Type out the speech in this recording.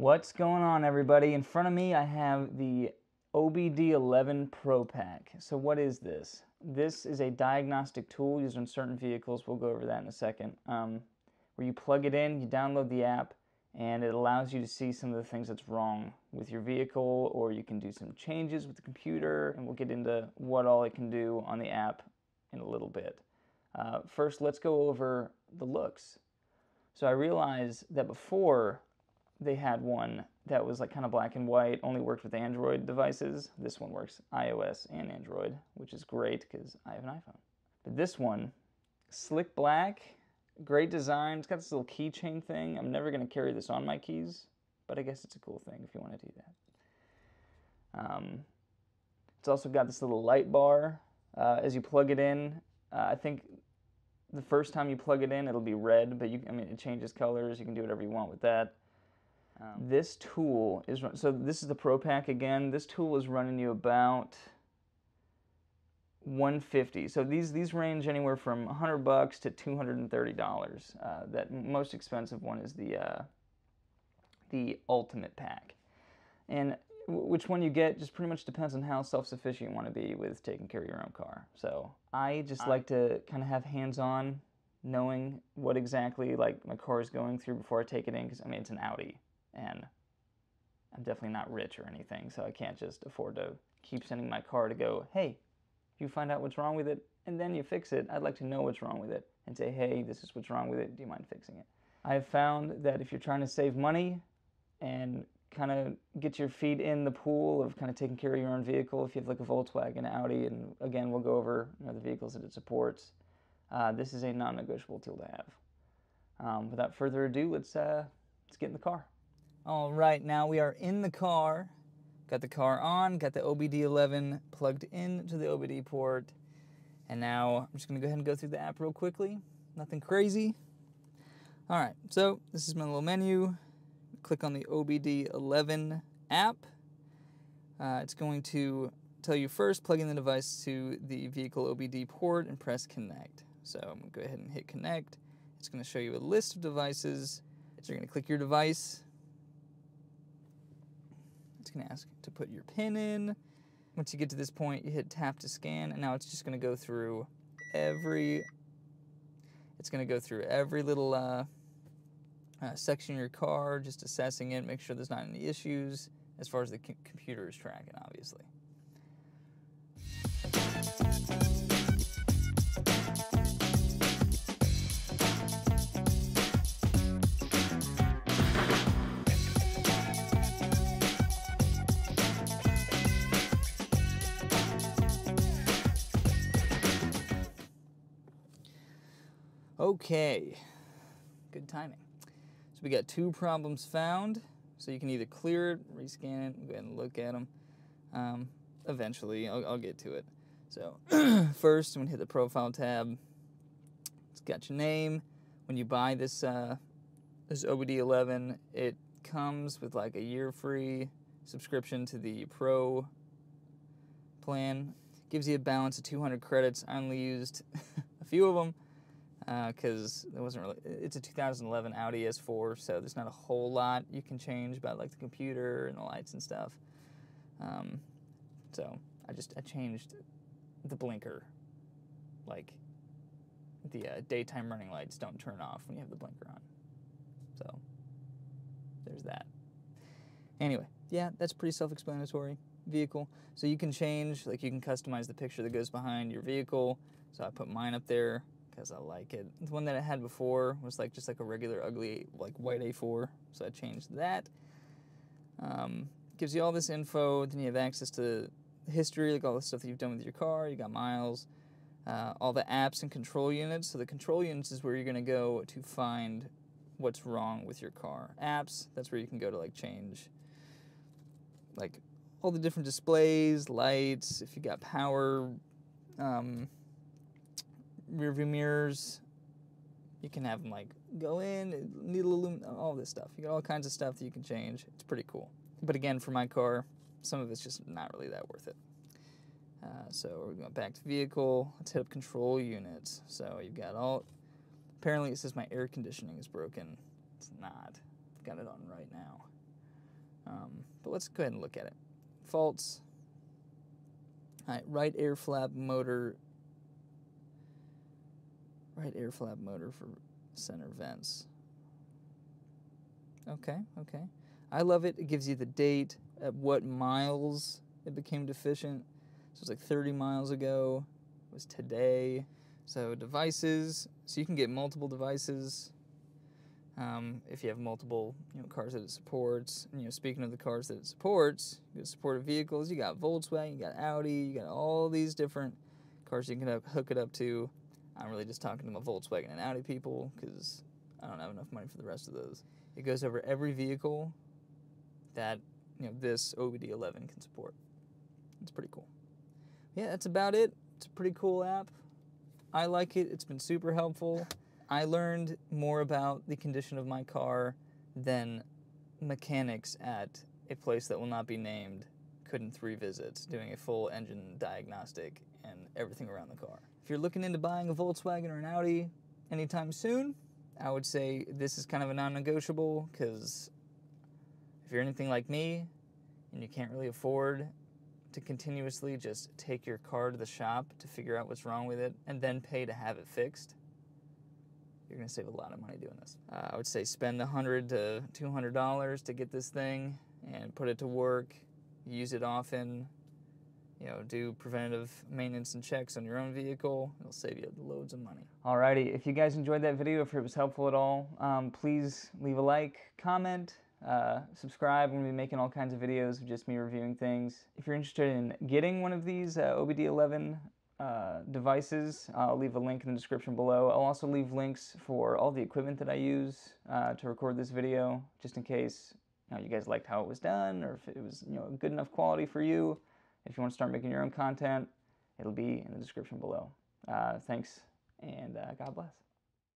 What's going on everybody? In front of me I have the OBDeleven Pro Pack. So what is this? This is a diagnostic tool used on certain vehicles. We'll go over that in a second. Um, where you plug it in, you download the app, and it allows you to see some of the things that's wrong with your vehicle, or you can do some changes with the computer, and we'll get into what all it can do on the app in a little bit. Uh, first, let's go over the looks. So I realized that before they had one that was like kind of black and white, only worked with Android devices. This one works iOS and Android, which is great because I have an iPhone. But this one, slick black, great design. It's got this little keychain thing. I'm never going to carry this on my keys, but I guess it's a cool thing if you want to do that. Um, it's also got this little light bar. Uh, as you plug it in, uh, I think the first time you plug it in, it'll be red, but you, I mean, it changes colors. You can do whatever you want with that. Um, this tool is, so this is the Pro Pack again. This tool is running you about 150. So these these range anywhere from 100 bucks to 230 dollars. Uh, that most expensive one is the uh, the Ultimate Pack, and which one you get just pretty much depends on how self-sufficient you want to be with taking care of your own car. So I just I, like to kind of have hands-on, knowing what exactly like my car is going through before I take it in. Because I mean it's an Audi, and I'm definitely not rich or anything, so I can't just afford to keep sending my car to go. Hey, you find out what's wrong with it, and then you fix it. I'd like to know what's wrong with it and say, hey, this is what's wrong with it. Do you mind fixing it? I've found that if you're trying to save money and kind of get your feet in the pool of kind of taking care of your own vehicle, if you have like a Volkswagen, Audi, and again, we'll go over you know, the vehicles that it supports, uh, this is a non-negotiable tool to have. Um, without further ado, let's, uh, let's get in the car. All right, now we are in the car Got the car on, got the OBDeleven plugged into the OBD port, and now I'm just gonna go ahead and go through the app real quickly. Nothing crazy. All right, so this is my little menu. Click on the OBDeleven app. Uh, it's going to tell you first, plug in the device to the vehicle OBD port and press connect. So I'm gonna go ahead and hit connect. It's gonna show you a list of devices. So you're gonna click your device, it's going to ask to put your pin in. Once you get to this point, you hit tap to scan, and now it's just going to go through every. It's going to go through every little uh, uh, section of your car, just assessing it, make sure there's not any issues as far as the computer is tracking, obviously. Okay, good timing. So we got two problems found. So you can either clear it, rescan it, go ahead and look at them. Um, eventually, I'll, I'll, get to it. So first, I'm gonna hit the profile tab. It's got your name. When you buy this uh, this OBDeleven, it comes with like a year free subscription to the Pro plan. Gives you a balance of 200 credits. I only used a few of them because uh, it wasn't really. It's a 2011 Audi S4, so there's not a whole lot you can change about like the computer and the lights and stuff. Um, so I just I changed the blinker, like the uh, daytime running lights don't turn off when you have the blinker on. So there's that. Anyway, yeah, that's pretty self-explanatory. Vehicle. So you can change, like you can customize the picture that goes behind your vehicle. So I put mine up there because I like it. The one that I had before was like just like a regular ugly like white A4, so I changed that. Um, gives you all this info. Then you have access to history, like all the stuff that you've done with your car. You got miles, uh, all the apps and control units. So the control units is where you're gonna go to find what's wrong with your car. Apps, that's where you can go to like change like all the different displays, lights, if you got power. Um, rear view mirrors. You can have them like go in, needle illum, all this stuff. You got all kinds of stuff that you can change. It's pretty cool. But again, for my car, some of it's just not really that worth it. Uh, so we're going back to vehicle. Let's hit up control units. So you've got all. Apparently, it says my air conditioning is broken. It's not. I've got it on right now. Um, but let's go ahead and look at it. Faults. All right, right air flap motor. Right air flap motor for center vents. Okay, okay. I love it. It gives you the date at what miles it became deficient. So it's like 30 miles ago. It was today. So devices. So you can get multiple devices. Um, if you have multiple you know, cars that it supports, and, you know, speaking of the cars that it supports, you supported vehicles, you got Volkswagen, you got Audi, you got all these different cars you can hook it up to. I'm really just talking to my Volkswagen and Audi people because I don't have enough money for the rest of those. It goes over every vehicle that you know this OBDeleven can support. It's pretty cool. Yeah, that's about it. It's a pretty cool app. I like it. It's been super helpful. I learned more about the condition of my car than mechanics at a place that will not be named could in three visits, doing a full engine diagnostic and everything around the car. If you're looking into buying a Volkswagen or an Audi anytime soon, I would say this is kind of a non-negotiable because if you're anything like me and you can't really afford to continuously just take your car to the shop to figure out what's wrong with it and then pay to have it fixed, you're to save a lot of money doing this. Uh, I would say spend 100 to $200 to get this thing and put it to work, use it often, you know, do preventative maintenance and checks on your own vehicle. It'll save you loads of money. Alrighty, if you guys enjoyed that video, if it was helpful at all, um, please leave a like, comment, uh, subscribe. I'm going to be making all kinds of videos of just me reviewing things. If you're interested in getting one of these uh, OBDeleven uh, devices, I'll leave a link in the description below. I'll also leave links for all the equipment that I use uh, to record this video, just in case you, you guys liked how it was done or if it was you know good enough quality for you. If you want to start making your own content, it'll be in the description below. Uh, thanks, and uh, God bless.